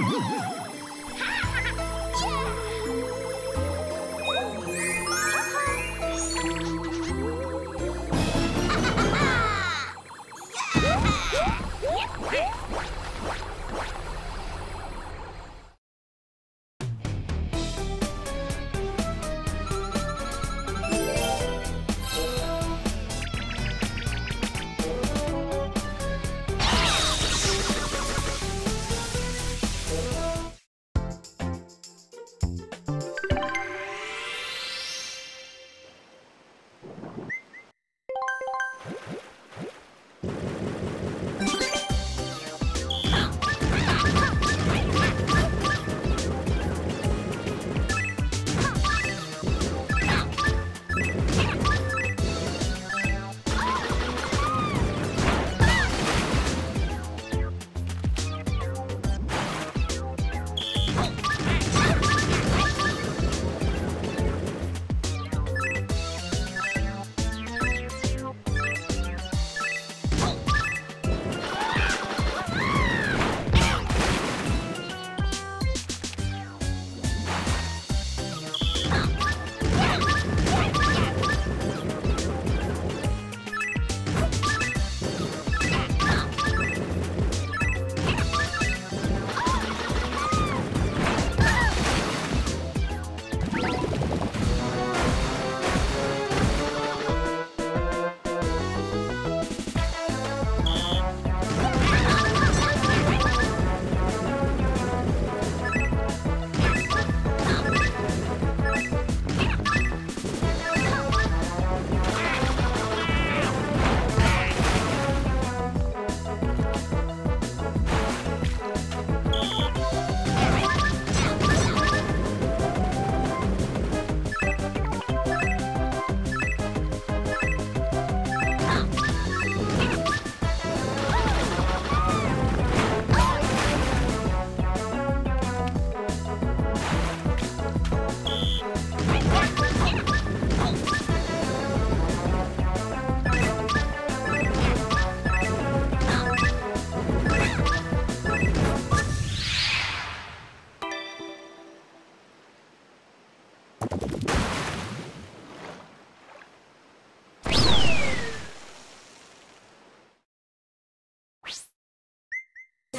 Woo!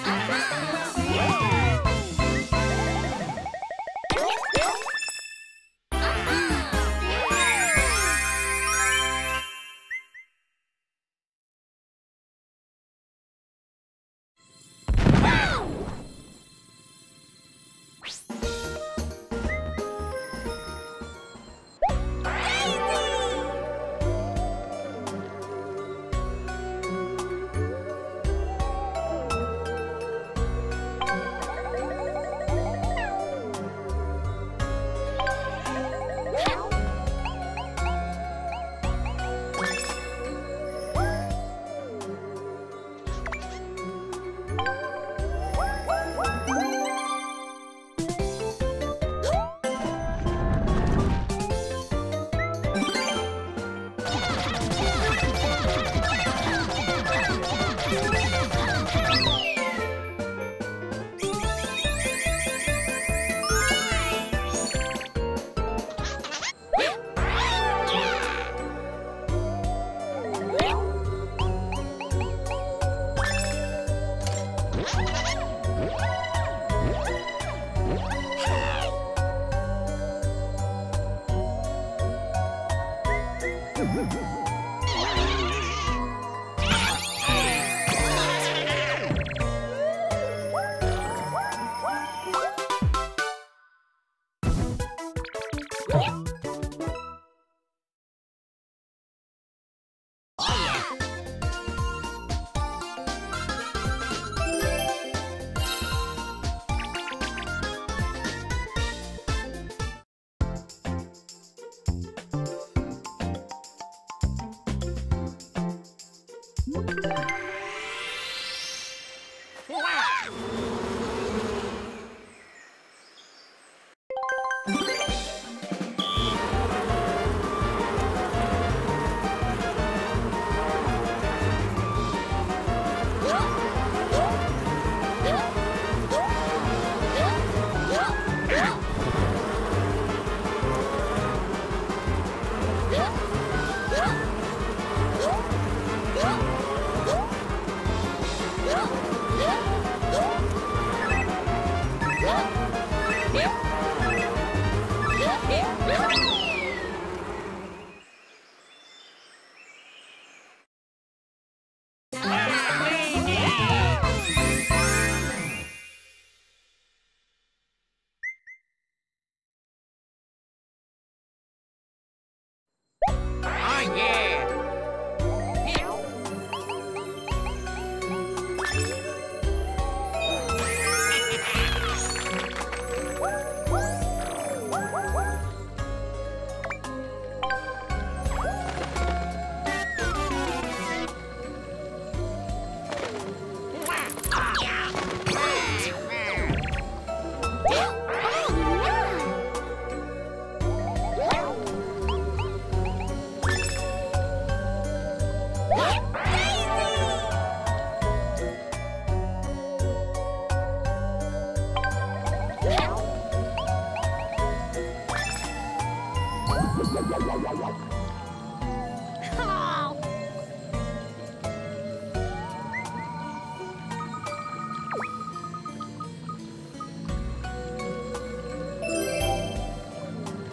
Uh-huh.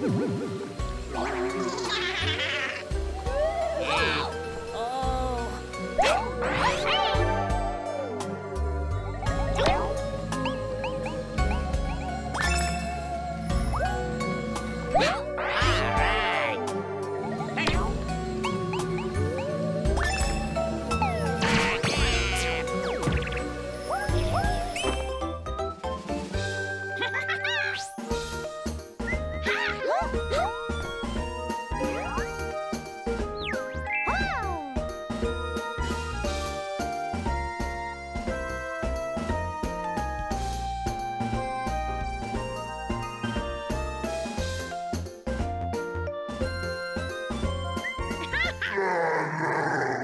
Woo-hoo! Yeah, yeah.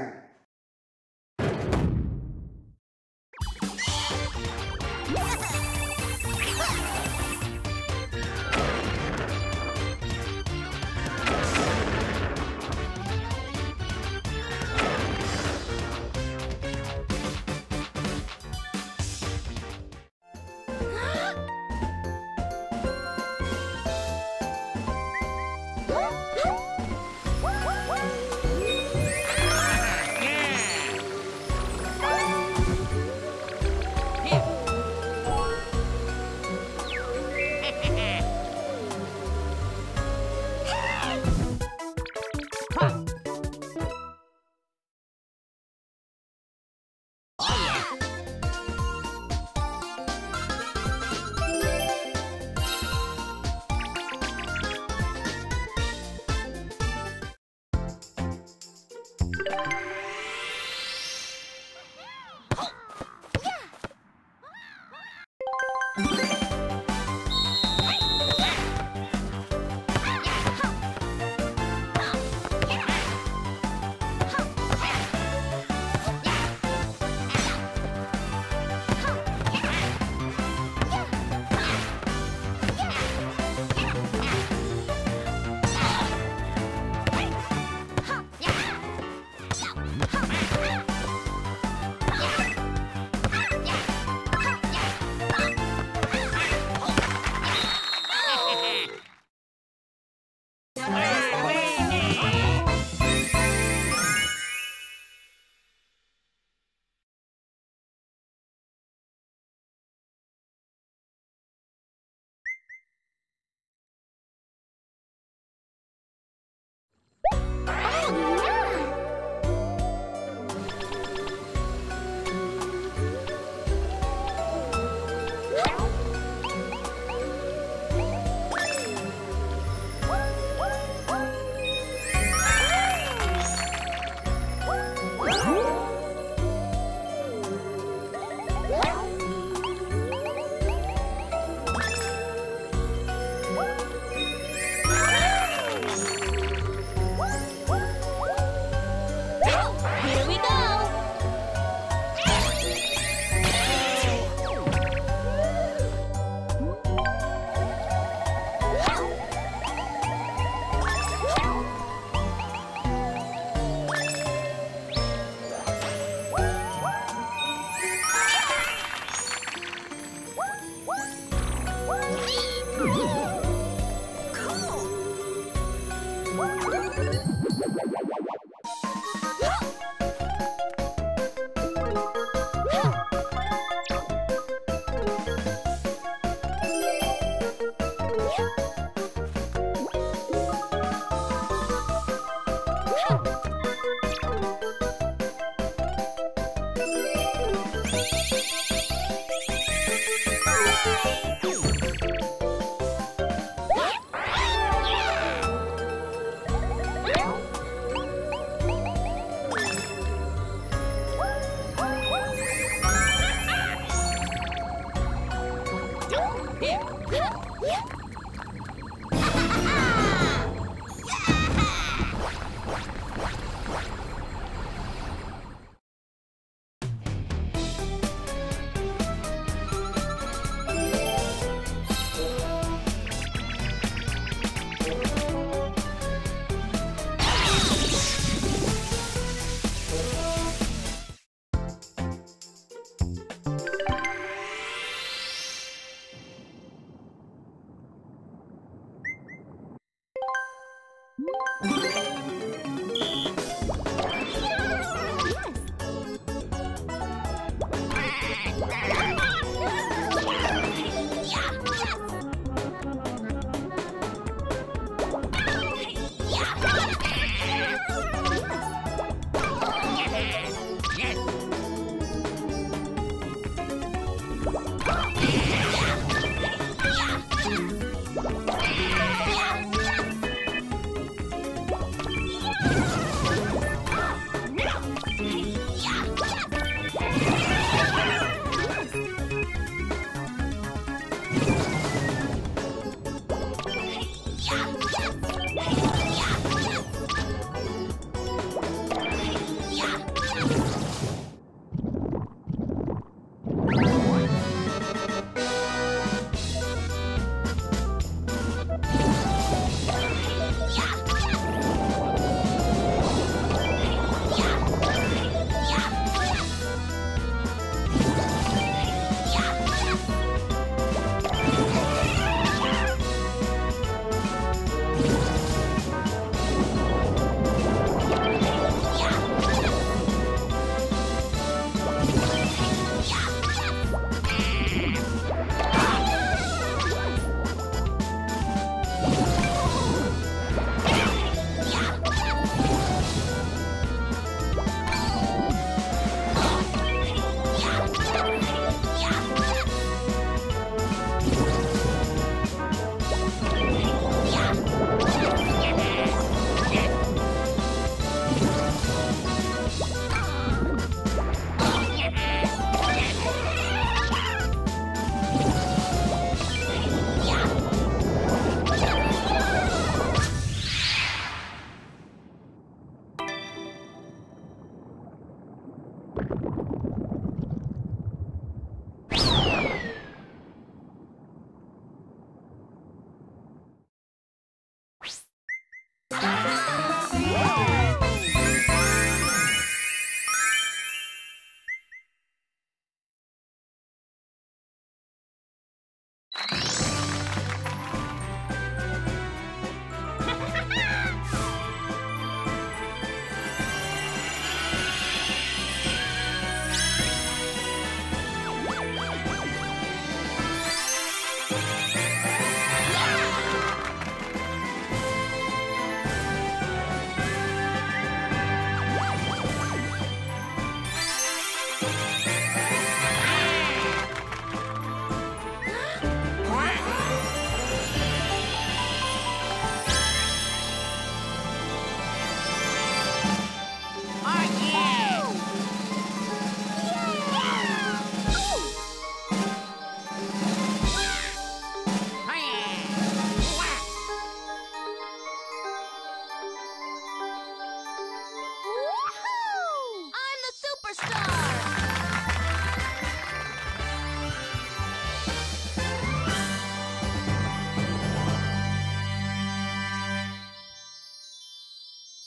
Stop!